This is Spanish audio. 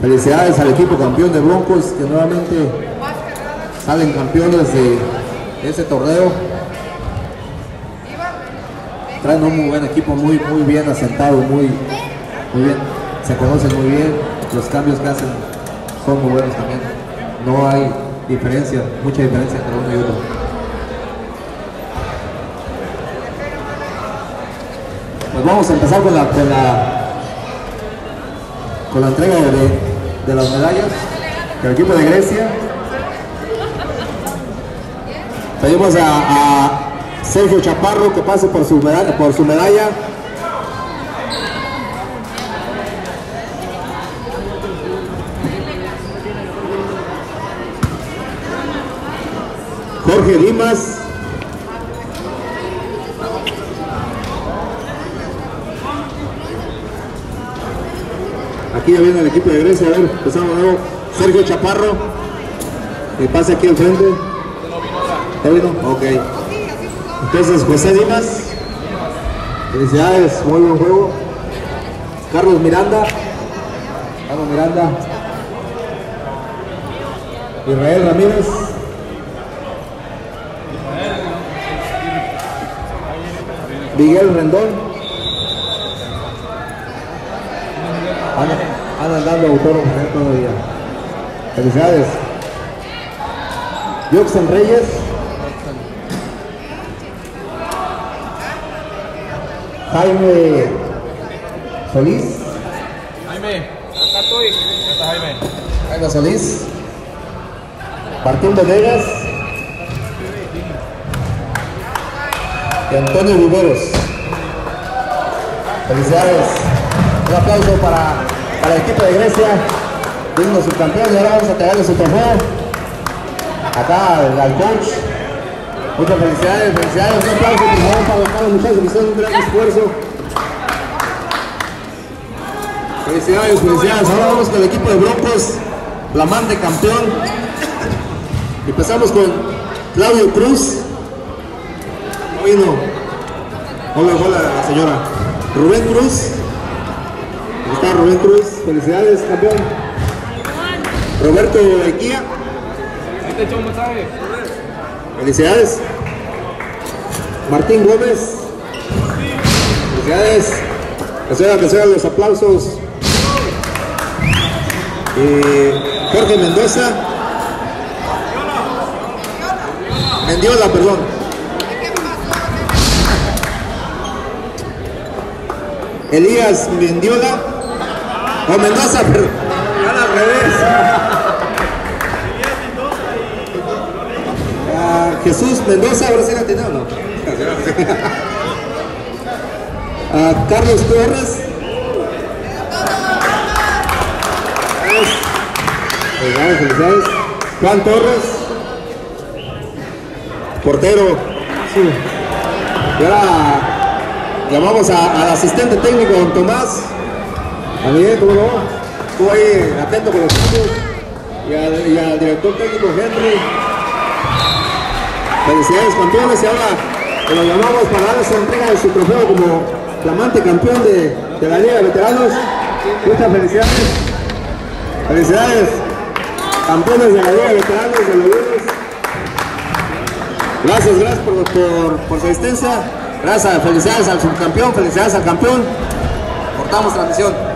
Felicidades al equipo campeón de Broncos que nuevamente salen campeones de ese torneo. Traen un muy buen equipo, muy, muy bien asentado, muy, muy bien. Se conocen muy bien. Los cambios que hacen son muy buenos también. No hay diferencia, mucha diferencia entre uno y otro. Pues vamos a empezar con la, con la, con la entrega de, de las medallas del equipo de Grecia. Pedimos a, a Sergio Chaparro que pase por su medalla. Por su medalla. Jorge Dimas. Aquí ya viene el equipo de Grecia, a ver, empezamos nuevo. Sergio Chaparro, que pase aquí al frente. ¿Ya vino? Ok. Entonces, José Dimas, felicidades, muy buen juego. Carlos Miranda, Carlos Miranda. Israel Ramírez. Miguel Rendón. Andan, andan dando autógrafos ¿eh? todavía. Felicidades. Juxen Reyes. Jaime Solís. Jaime, acá estoy. Jaime. Jaime Solís. Martín Venegas. Y Antonio Viveros. Felicidades. Aplauso para, para el equipo de Grecia. Digno subcampeón y ahora vamos a entregarle su trofeo. Acá al, al coach. Muchas felicidades, felicidades. Un aplauso para los muchachos que hicieron un gran esfuerzo. Felicidades, felicidades. Ahora vamos con el equipo de Broncos, flamante campeón. Empezamos con Claudio Cruz. No vino. Hola, hola, señora. Rubén Cruz. Está Rubén Cruz. Felicidades, campeón. Roberto Equía. Ahí. Felicidades. Martín Gómez. Felicidades. Que se hagan, que se hagan los aplausos. Jorge Mendoza. Mendiola, perdón. Elías Mendiola. O Mendoza, al revés. Ah, Jesús Mendoza, ahora sí la tiene o no. Ah, Carlos Torres. Felicidades, felicidades. Juan Torres. Portero. Sí. Y ahora llamamos a- al asistente técnico, don Tomás. Mí, ¿cómo no? Estuvo ahí atento con los cambios. Y al, director técnico Henry. Felicidades campeones y ahora que lo llamamos para darles entrega de su trofeo como flamante campeón de, la Liga de Veteranos. Muchas felicidades. Felicidades. Campeones de la Liga de Veteranos de los. Gracias, gracias por, por, por su asistencia. Gracias, felicidades al subcampeón, felicidades al campeón. Cortamos transmisión.